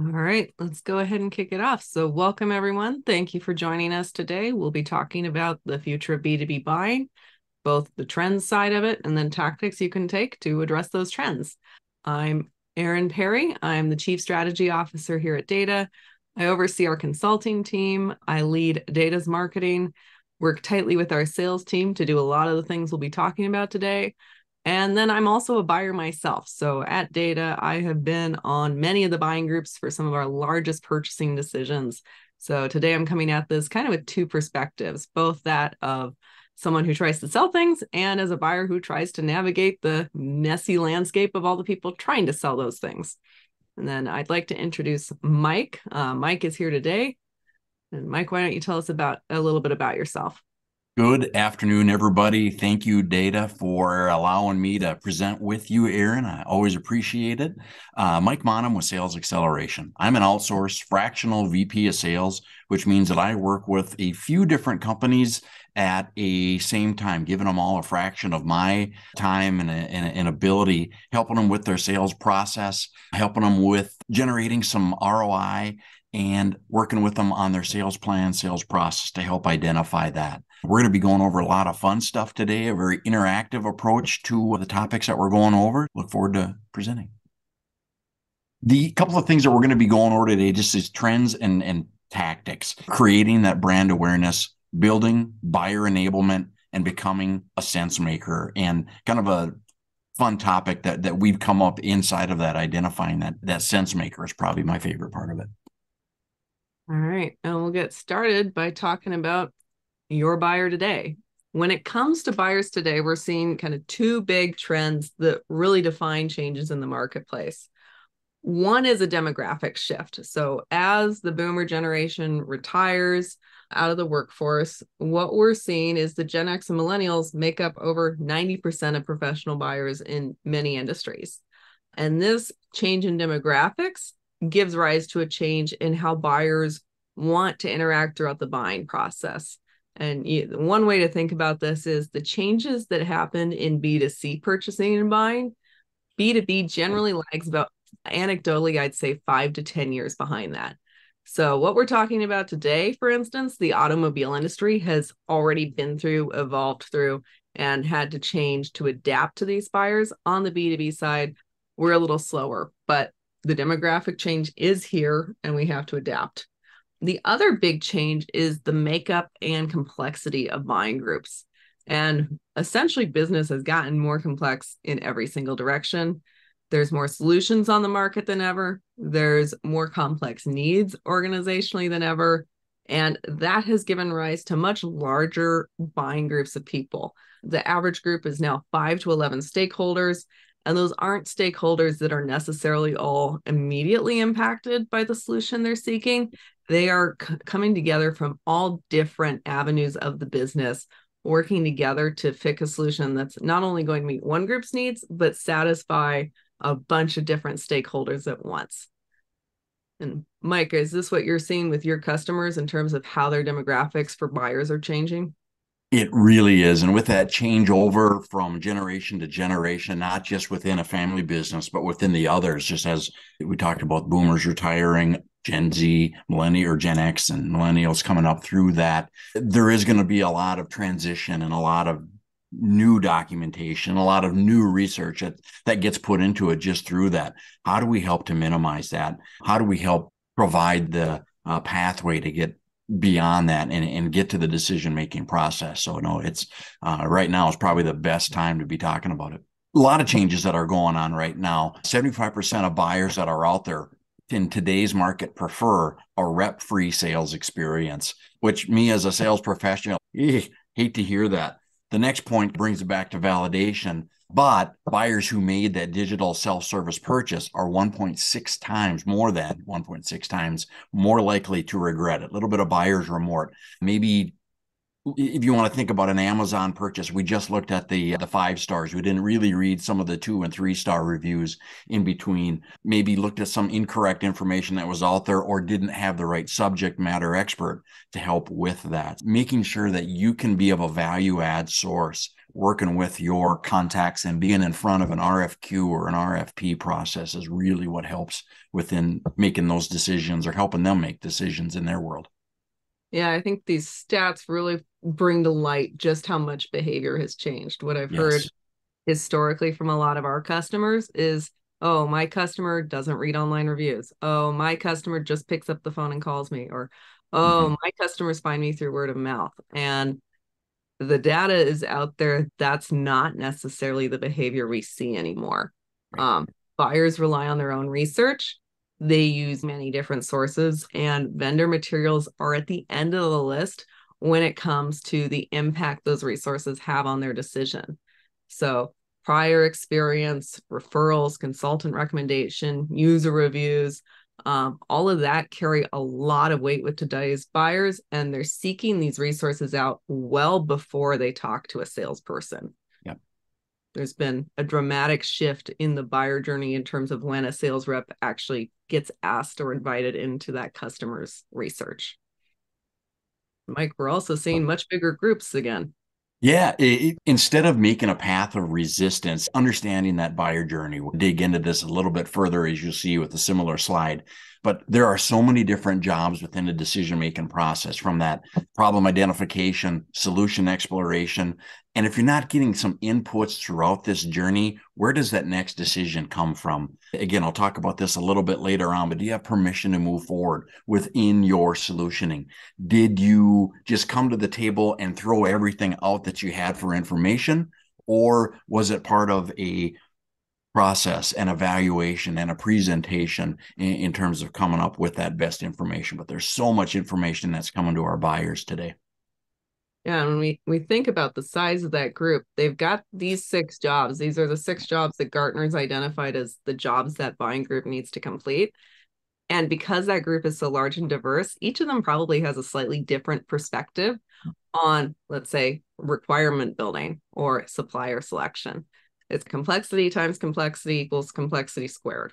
All right, let's go ahead and kick it off. So, welcome everyone. Thank you for joining us today. We'll be talking about the future of B2B buying, both the trends side of it and then tactics you can take to address those trends. I'm Erin Perry. I'm the Chief Strategy Officer here at Dayta. I oversee our consulting team. I lead Dayta's marketing, work tightly with our sales team to do a lot of the things we'll be talking about today. And then I'm also a buyer myself. So at Dayta, I have been on many of the buying groups for some of our largest purchasing decisions. So today I'm coming at this kind of with two perspectives, both that of someone who tries to sell things and as a buyer who tries to navigate the messy landscape of all the people trying to sell those things. And then I'd like to introduce Mike. Uh, Mike is here today. And Mike, why don't you tell us about a little bit about yourself? Good afternoon, everybody. Thank you, Dayta, for allowing me to present with you, Erin. I always appreciate it. Uh, Mike Maanum with Sales Acceleration. I'm an outsourced fractional VP of sales, which means that I work with a few different companies at a same time, giving them all a fraction of my time and, and, and ability, helping them with their sales process, helping them with generating some ROI and working with them on their sales plan, sales process to help identify that. We're going to be going over a lot of fun stuff today, a very interactive approach to the topics that we're going over. Look forward to presenting. The couple of things that we're going to be going over today just is trends and, and tactics, creating that brand awareness, building buyer enablement, and becoming a sense maker, and kind of a fun topic that that we've come up inside of that, identifying that that sense maker is probably my favorite part of it. All right. And we'll get started by talking about your buyer today. When it comes to buyers today, we're seeing kind of two big trends that really define changes in the marketplace. One is a demographic shift. So, as the boomer generation retires out of the workforce, what we're seeing is the Gen X and millennials make up over 90% of professional buyers in many industries. And this change in demographics gives rise to a change in how buyers want to interact throughout the buying process. And one way to think about this is the changes that happen in B2C purchasing and buying, B2B generally lags about anecdotally, I'd say five to 10 years behind that. So, what we're talking about today, for instance, the automobile industry has already been through, evolved through, and had to change to adapt to these buyers. On the B2B side, we're a little slower, but the demographic change is here and we have to adapt. The other big change is the makeup and complexity of buying groups. And essentially, business has gotten more complex in every single direction. There's more solutions on the market than ever. There's more complex needs organizationally than ever. And that has given rise to much larger buying groups of people. The average group is now five to 11 stakeholders. And those aren't stakeholders that are necessarily all immediately impacted by the solution they're seeking. They are c- coming together from all different avenues of the business, working together to fix a solution that's not only going to meet one group's needs, but satisfy a bunch of different stakeholders at once. And Mike, is this what you're seeing with your customers in terms of how their demographics for buyers are changing? It really is. And with that changeover from generation to generation, not just within a family business, but within the others, just as we talked about boomers retiring, Gen Z, millennial or Gen X and millennials coming up through that, there is going to be a lot of transition and a lot of new documentation, a lot of new research that, that gets put into it just through that. How do we help to minimize that? How do we help provide the uh, pathway to get beyond that and, and get to the decision making process? So, no, it's uh, right now is probably the best time to be talking about it. A lot of changes that are going on right now. 75% of buyers that are out there in today's market prefer a rep free sales experience, which me as a sales professional, hate to hear that. The next point brings it back to validation. But buyers who made that digital self service purchase are 1.6 times more than 1.6 times more likely to regret it. A little bit of buyer's remorse. Maybe if you want to think about an Amazon purchase, we just looked at the uh, the five stars. We didn't really read some of the two and three star reviews in between. Maybe looked at some incorrect information that was out there, or didn't have the right subject matter expert to help with that. Making sure that you can be of a value add source working with your contacts and being in front of an RFQ or an RFP process is really what helps within making those decisions or helping them make decisions in their world. Yeah, I think these stats really bring to light just how much behavior has changed. What I've yes. heard historically from a lot of our customers is oh, my customer doesn't read online reviews. Oh, my customer just picks up the phone and calls me. Or, oh, mm-hmm. my customers find me through word of mouth. And the data is out there. That's not necessarily the behavior we see anymore. Um, buyers rely on their own research. They use many different sources, and vendor materials are at the end of the list when it comes to the impact those resources have on their decision. So, prior experience, referrals, consultant recommendation, user reviews, um, all of that carry a lot of weight with today's buyers, and they're seeking these resources out well before they talk to a salesperson. Yep. There's been a dramatic shift in the buyer journey in terms of when a sales rep actually gets asked or invited into that customer's research. Mike, we're also seeing much bigger groups again. Yeah, it, instead of making a path of resistance, understanding that buyer journey, we'll dig into this a little bit further as you'll see with a similar slide. But there are so many different jobs within the decision making process from that problem identification, solution exploration. And if you're not getting some inputs throughout this journey, where does that next decision come from? Again, I'll talk about this a little bit later on, but do you have permission to move forward within your solutioning? Did you just come to the table and throw everything out that you had for information? Or was it part of a process and evaluation and a presentation in, in, terms of coming up with that best information. But there's so much information that's coming to our buyers today. Yeah, and when we we think about the size of that group, they've got these six jobs. These are the six jobs that Gartner's identified as the jobs that buying group needs to complete. And because that group is so large and diverse, each of them probably has a slightly different perspective on, let's say, requirement building or supplier selection. It's complexity times complexity equals complexity squared.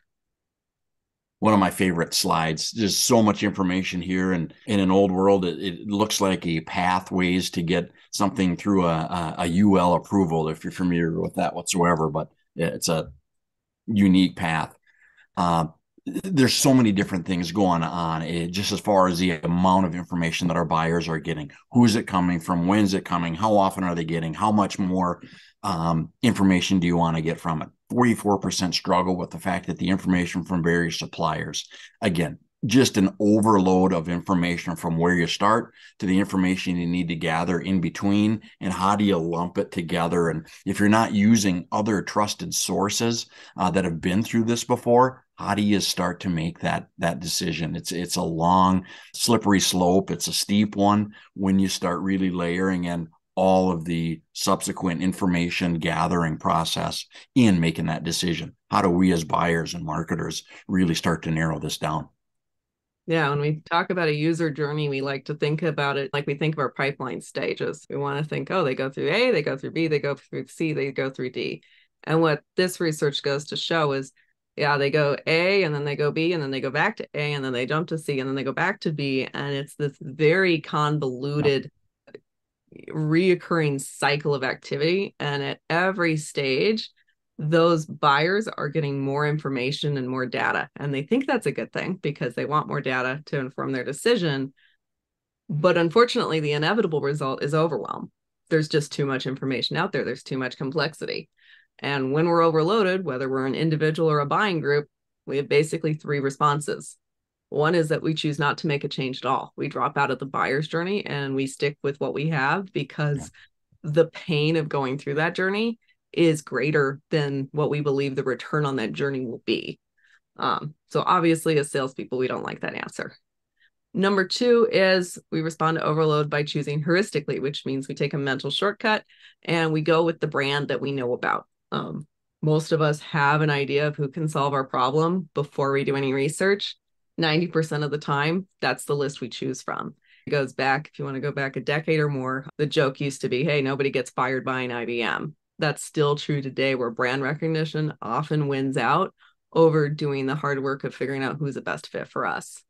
One of my favorite slides. There's so much information here, and in an old world, it, it looks like a pathways to get something through a, a, a UL approval. If you're familiar with that whatsoever, but it's a unique path. Uh, there's so many different things going on it, just as far as the amount of information that our buyers are getting who's it coming from when's it coming how often are they getting how much more um, information do you want to get from it? 44% struggle with the fact that the information from various suppliers again just an overload of information from where you start to the information you need to gather in between and how do you lump it together? And if you're not using other trusted sources uh, that have been through this before how do you start to make that that decision? It's it's a long slippery slope. It's a steep one when you start really layering in all of the subsequent information gathering process in making that decision how do we as buyers and marketers really start to narrow this down yeah, when we talk about a user journey, we like to think about it like we think of our pipeline stages. We want to think, oh, they go through A, they go through B, they go through C, they go through D. And what this research goes to show is, yeah, they go A and then they go B and then they go back to A and then they jump to C and then they go back to B. And it's this very convoluted, reoccurring cycle of activity. And at every stage, those buyers are getting more information and more data. And they think that's a good thing because they want more data to inform their decision. But unfortunately, the inevitable result is overwhelm. There's just too much information out there, there's too much complexity. And when we're overloaded, whether we're an individual or a buying group, we have basically three responses. One is that we choose not to make a change at all. We drop out of the buyer's journey and we stick with what we have because yeah. the pain of going through that journey is greater than what we believe the return on that journey will be. Um, so obviously, as salespeople, we don't like that answer. Number two is we respond to overload by choosing heuristically, which means we take a mental shortcut and we go with the brand that we know about. Um, most of us have an idea of who can solve our problem before we do any research. 90% of the time, that's the list we choose from. It goes back, if you want to go back a decade or more, the joke used to be hey, nobody gets fired by an IBM that's still true today where brand recognition often wins out over doing the hard work of figuring out who's the best fit for us.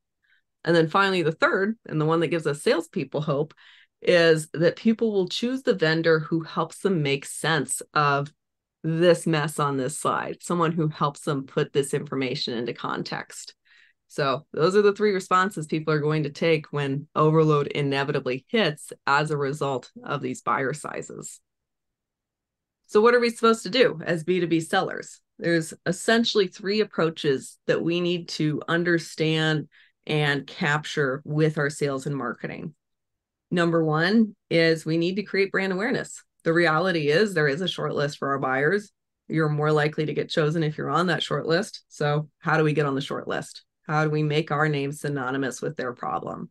And then finally, the third, and the one that gives us salespeople hope, is that people will choose the vendor who helps them make sense of this mess on this slide, someone who helps them put this information into context. So, those are the three responses people are going to take when overload inevitably hits as a result of these buyer sizes. So, what are we supposed to do as B2B sellers? There's essentially three approaches that we need to understand and capture with our sales and marketing. Number one is we need to create brand awareness. The reality is there is a short list for our buyers. You're more likely to get chosen if you're on that short list. So, how do we get on the short list? How do we make our name synonymous with their problem?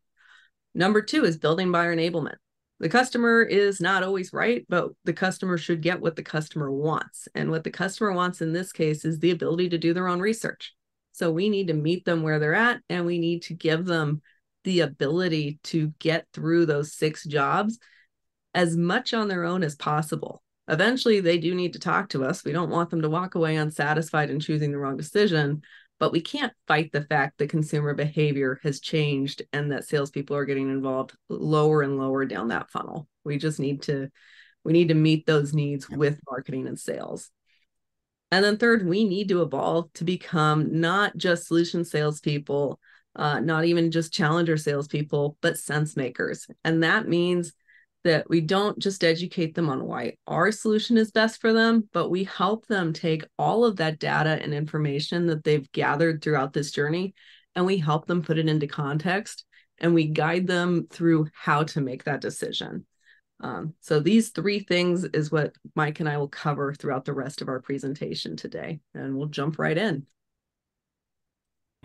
Number two is building buyer enablement. The customer is not always right, but the customer should get what the customer wants. And what the customer wants in this case is the ability to do their own research. So we need to meet them where they're at and we need to give them the ability to get through those six jobs as much on their own as possible. Eventually, they do need to talk to us. We don't want them to walk away unsatisfied and choosing the wrong decision, but we can't fight the fact that consumer behavior has changed and that salespeople are getting involved lower and lower down that funnel. We just need to we need to meet those needs with marketing and sales. And then third, we need to evolve to become not just solution salespeople, uh, not even just challenger salespeople, but sense makers. And that means that we don't just educate them on why our solution is best for them, but we help them take all of that data and information that they've gathered throughout this journey and we help them put it into context and we guide them through how to make that decision. Um, so these three things is what Mike and I will cover throughout the rest of our presentation today, and we'll jump right in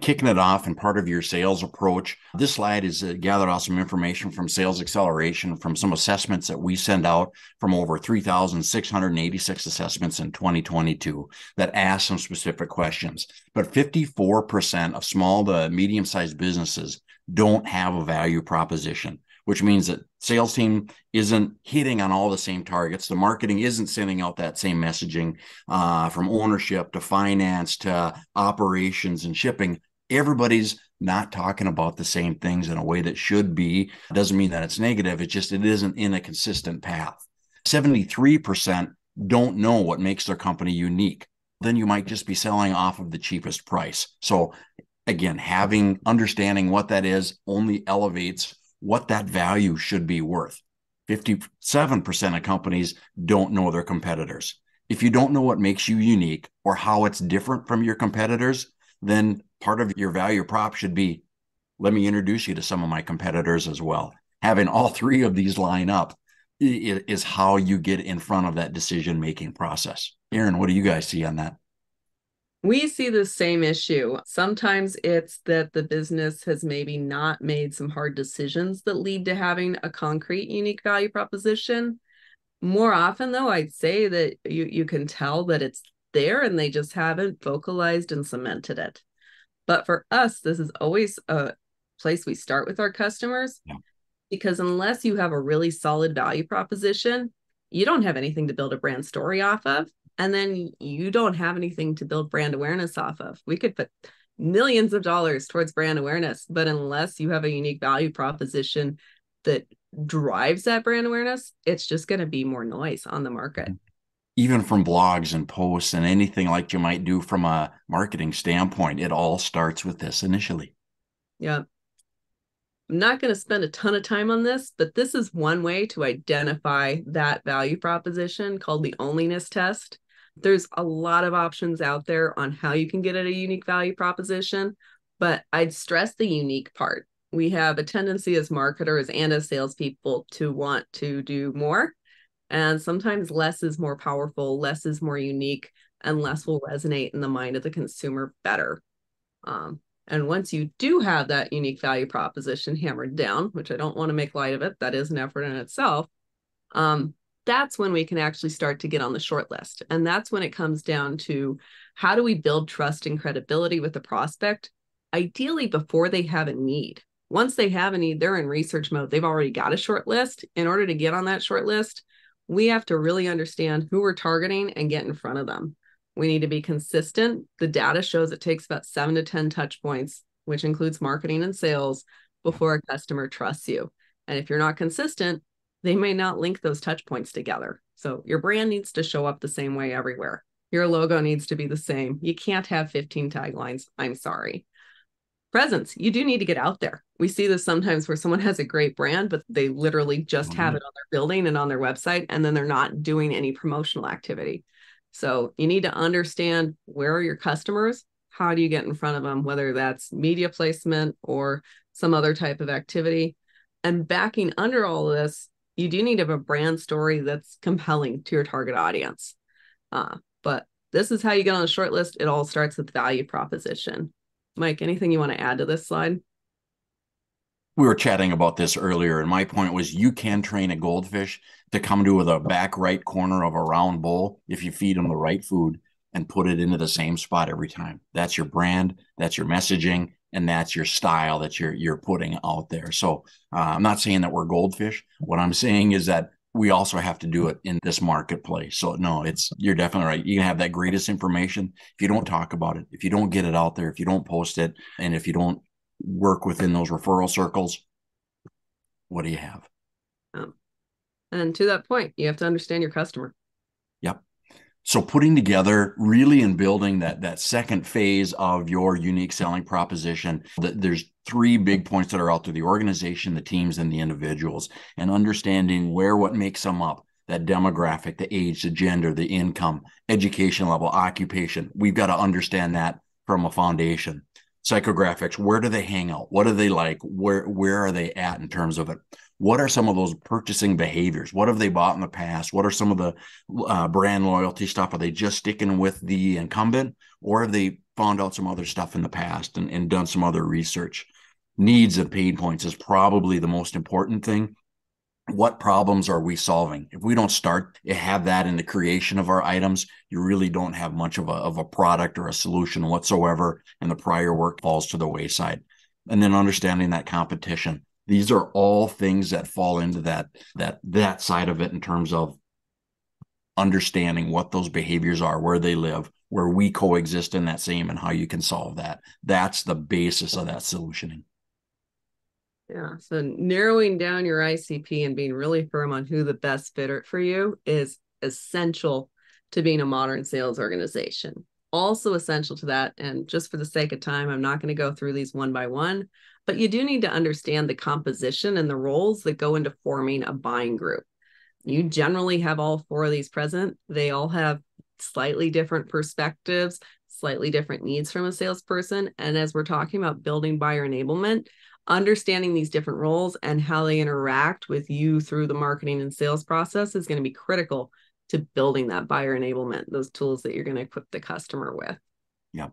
kicking it off and part of your sales approach. This slide is uh, gathered out some information from Sales Acceleration from some assessments that we send out from over 3,686 assessments in 2022 that ask some specific questions. But 54% of small to medium sized businesses don't have a value proposition. Which means that sales team isn't hitting on all the same targets. The marketing isn't sending out that same messaging uh, from ownership to finance to operations and shipping everybody's not talking about the same things in a way that should be. Doesn't mean that it's negative. It's just it isn't in a consistent path. 73% don't know what makes their company unique. Then you might just be selling off of the cheapest price. So again, having understanding what that is only elevates what that value should be worth. 57% of companies don't know their competitors. If you don't know what makes you unique or how it's different from your competitors, then part of your value prop should be let me introduce you to some of my competitors as well. Having all three of these line up is how you get in front of that decision making process. Erin, what do you guys see on that? We see the same issue. Sometimes it's that the business has maybe not made some hard decisions that lead to having a concrete unique value proposition. More often though, I'd say that you you can tell that it's there and they just haven't vocalized and cemented it. But for us, this is always a place we start with our customers yeah. because unless you have a really solid value proposition, you don't have anything to build a brand story off of. And then you don't have anything to build brand awareness off of. We could put millions of dollars towards brand awareness, but unless you have a unique value proposition that drives that brand awareness, it's just going to be more noise on the market even from blogs and posts and anything like you might do from a marketing standpoint, it all starts with this initially. Yeah. I'm not going to spend a ton of time on this, but this is one way to identify that value proposition called the onlyness test. There's a lot of options out there on how you can get at a unique value proposition, but I'd stress the unique part. We have a tendency as marketers and as salespeople to want to do more and sometimes less is more powerful, less is more unique, and less will resonate in the mind of the consumer better. Um, and once you do have that unique value proposition hammered down, which I don't want to make light of it, that is an effort in itself. Um, that's when we can actually start to get on the short list. And that's when it comes down to how do we build trust and credibility with the prospect, ideally before they have a need. Once they have a need, they're in research mode. They've already got a short list. In order to get on that short list, we have to really understand who we're targeting and get in front of them. We need to be consistent. The data shows it takes about seven to 10 touch points, which includes marketing and sales, before a customer trusts you. And if you're not consistent, they may not link those touch points together. So your brand needs to show up the same way everywhere. Your logo needs to be the same. You can't have 15 taglines. I'm sorry. Presence, you do need to get out there. We see this sometimes where someone has a great brand, but they literally just mm-hmm. have it on their building and on their website, and then they're not doing any promotional activity. So you need to understand where are your customers? How do you get in front of them, whether that's media placement or some other type of activity? And backing under all of this, you do need to have a brand story that's compelling to your target audience. Uh, but this is how you get on a short list. It all starts with value proposition. Mike, anything you want to add to this slide? We were chatting about this earlier, and my point was you can train a goldfish to come to the back right corner of a round bowl if you feed them the right food and put it into the same spot every time. That's your brand, that's your messaging, and that's your style that you're you're putting out there. So uh, I'm not saying that we're goldfish. What I'm saying is that we also have to do it in this marketplace. So no, it's you're definitely right. You can have that greatest information if you don't talk about it, if you don't get it out there, if you don't post it, and if you don't work within those referral circles, what do you have? Um, and to that point, you have to understand your customer. So putting together really and building that that second phase of your unique selling proposition, that there's three big points that are out there: the organization, the teams, and the individuals, and understanding where what makes them up. That demographic, the age, the gender, the income, education level, occupation. We've got to understand that from a foundation psychographics where do they hang out what do they like where where are they at in terms of it what are some of those purchasing behaviors? What have they bought in the past? What are some of the uh, brand loyalty stuff? Are they just sticking with the incumbent or have they found out some other stuff in the past and, and done some other research? Needs and pain points is probably the most important thing. What problems are we solving? If we don't start have that in the creation of our items you really don't have much of a, of a product or a solution whatsoever and the prior work falls to the wayside. And then understanding that competition these are all things that fall into that that that side of it in terms of understanding what those behaviors are where they live where we coexist in that same and how you can solve that that's the basis of that solutioning yeah. So narrowing down your ICP and being really firm on who the best fitter for you is essential to being a modern sales organization. Also essential to that, and just for the sake of time, I'm not going to go through these one by one, but you do need to understand the composition and the roles that go into forming a buying group. You generally have all four of these present. They all have slightly different perspectives, slightly different needs from a salesperson. And as we're talking about building buyer enablement, understanding these different roles and how they interact with you through the marketing and sales process is going to be critical to building that buyer enablement, those tools that you're going to equip the customer with. Yeah.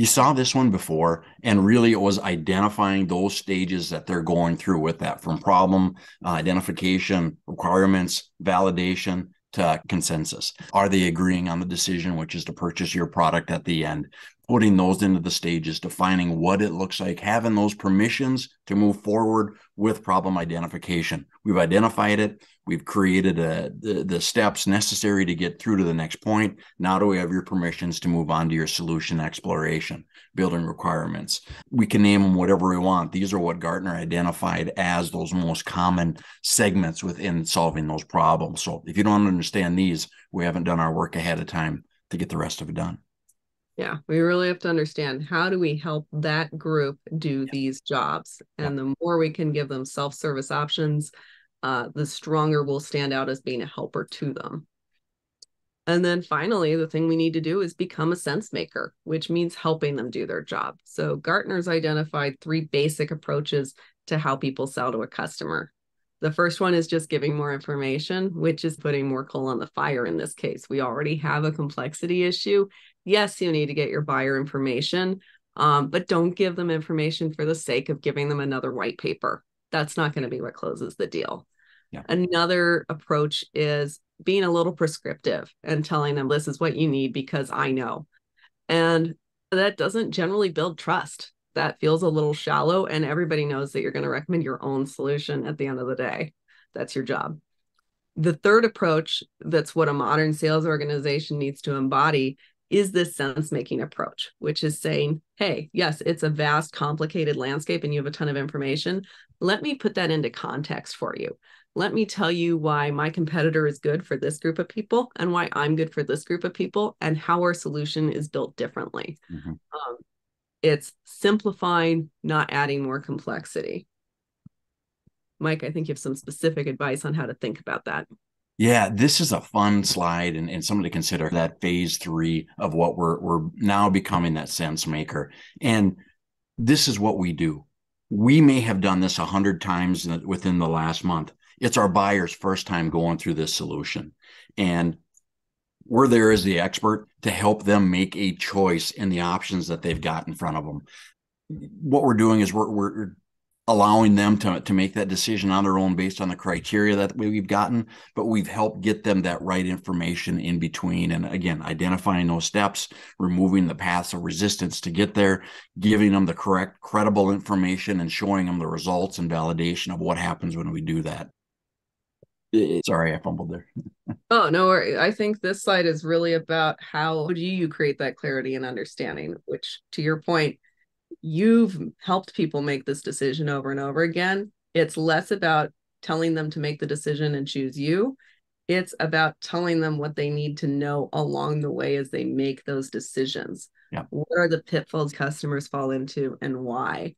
You saw this one before, and really it was identifying those stages that they're going through with that from problem uh, identification, requirements, validation, to consensus. Are they agreeing on the decision, which is to purchase your product at the end? Putting those into the stages, defining what it looks like, having those permissions to move forward with problem identification. We've identified it. We've created a, the, the steps necessary to get through to the next point. Now do we have your permissions to move on to your solution exploration, building requirements? We can name them whatever we want. These are what Gartner identified as those most common segments within solving those problems. So if you don't understand these, we haven't done our work ahead of time to get the rest of it done. Yeah, we really have to understand how do we help that group do yeah. these jobs? And yeah. the more we can give them self service options, uh, the stronger we'll stand out as being a helper to them. And then finally, the thing we need to do is become a sense maker, which means helping them do their job. So Gartner's identified three basic approaches to how people sell to a customer. The first one is just giving more information, which is putting more coal on the fire in this case. We already have a complexity issue yes, you need to get your buyer information, um, but don't give them information for the sake of giving them another white paper. That's not going to be what closes the deal. Yeah. Another approach is being a little prescriptive and telling them this is what you need because I know. And that doesn't generally build trust. That feels a little shallow, and everybody knows that you're going to recommend your own solution at the end of the day. That's your job. The third approach, that's what a modern sales organization needs to embody, is this sense making approach, which is saying, hey, yes, it's a vast, complicated landscape and you have a ton of information. Let me put that into context for you. Let me tell you why my competitor is good for this group of people and why I'm good for this group of people and how our solution is built differently. Mm-hmm. Um, it's simplifying, not adding more complexity. Mike, I think you have some specific advice on how to think about that. Yeah, this is a fun slide and, and something to consider that phase three of what we're we're now becoming that sense maker. And this is what we do. We may have done this a hundred times within the last month. It's our buyer's first time going through this solution. And we're there as the expert to help them make a choice in the options that they've got in front of them. What we're doing is we're, we're allowing them to, to make that decision on their own based on the criteria that we've gotten, but we've helped get them that right information in between. And again, identifying those steps, removing the paths of resistance to get there, giving them the correct, credible information, and showing them the results and validation of what happens when we do that. Sorry, I fumbled there. oh, no, I think this slide is really about how do you create that clarity and understanding, which to your point, you've helped people make this decision over and over again. It's less about telling them to make the decision and choose you. It's about telling them what they need to know along the way as they make those decisions. Yeah. What are the pitfalls customers fall into and why?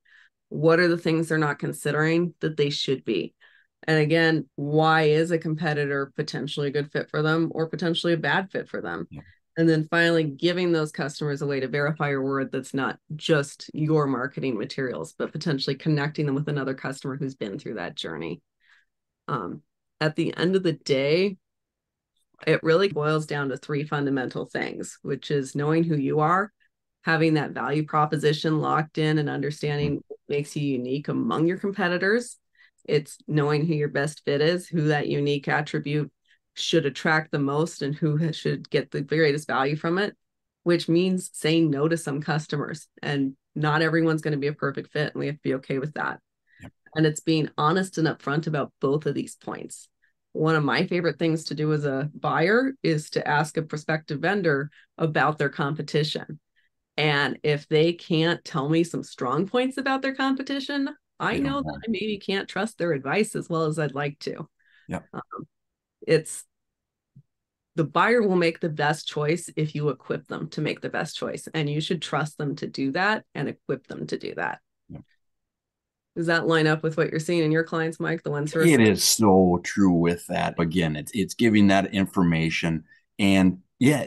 What are the things they're not considering that they should be? And again, why is a competitor potentially a good fit for them or potentially a bad fit for them? Yeah and then finally giving those customers a way to verify your word that's not just your marketing materials but potentially connecting them with another customer who's been through that journey. Um, at the end of the day it really boils down to three fundamental things which is knowing who you are having that value proposition locked in and understanding what makes you unique among your competitors. It's knowing who your best fit is who that unique attribute should attract the most and who should get the greatest value from it, which means saying no to some customers. And not everyone's going to be a perfect fit, and we have to be okay with that. Yep. And it's being honest and upfront about both of these points. One of my favorite things to do as a buyer is to ask a prospective vendor about their competition. And if they can't tell me some strong points about their competition, I know that I maybe can't trust their advice as well as I'd like to. Yeah. Um, it's the buyer will make the best choice if you equip them to make the best choice and you should trust them to do that and equip them to do that. Yeah. does that line up with what you're seeing in your clients mike the ones who are it is so true with that. Again it's it's giving that information and yeah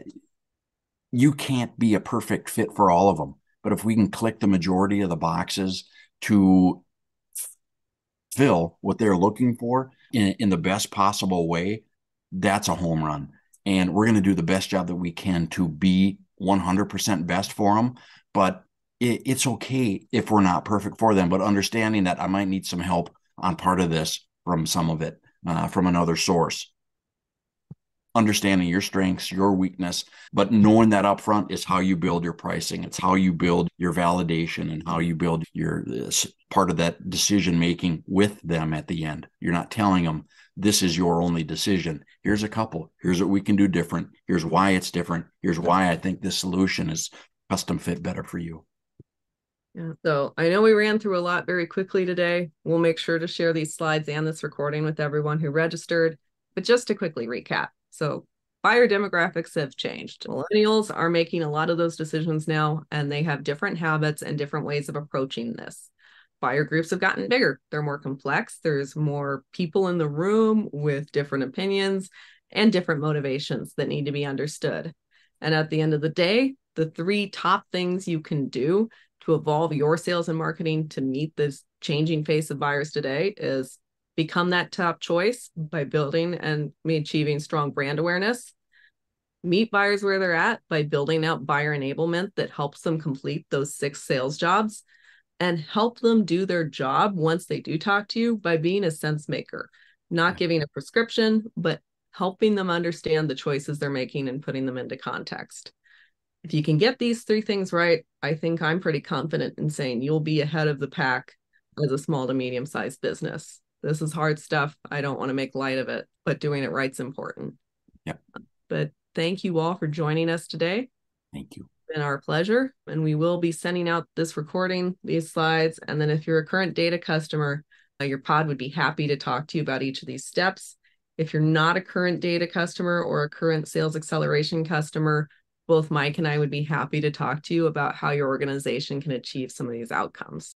you can't be a perfect fit for all of them. But if we can click the majority of the boxes to fill what they're looking for in, in the best possible way, that's a home run. And we're going to do the best job that we can to be 100% best for them. But it, it's okay if we're not perfect for them, but understanding that I might need some help on part of this from some of it uh, from another source understanding your strengths, your weakness, but knowing that upfront is how you build your pricing. It's how you build your validation and how you build your part of that decision making with them at the end. You're not telling them this is your only decision. Here's a couple. Here's what we can do different. Here's why it's different. Here's why I think this solution is custom fit better for you. Yeah. So I know we ran through a lot very quickly today. We'll make sure to share these slides and this recording with everyone who registered. But just to quickly recap, so buyer demographics have changed. Millennials are making a lot of those decisions now, and they have different habits and different ways of approaching this. Buyer groups have gotten bigger, they're more complex. There's more people in the room with different opinions and different motivations that need to be understood. And at the end of the day, the three top things you can do to evolve your sales and marketing to meet this changing face of buyers today is become that top choice by building and achieving strong brand awareness. Meet buyers where they're at by building out buyer enablement that helps them complete those six sales jobs and help them do their job once they do talk to you by being a sense maker not giving a prescription but helping them understand the choices they're making and putting them into context. If you can get these three things right i think i'm pretty confident in saying you'll be ahead of the pack as a small to medium sized business this is hard stuff. I don't want to make light of it, but doing it right's important. Yeah. But thank you all for joining us today. Thank you. It's been our pleasure. And we will be sending out this recording, these slides. And then if you're a current Dayta customer, uh, your pod would be happy to talk to you about each of these steps. If you're not a current Dayta customer or a current sales acceleration customer, both Mike and I would be happy to talk to you about how your organization can achieve some of these outcomes.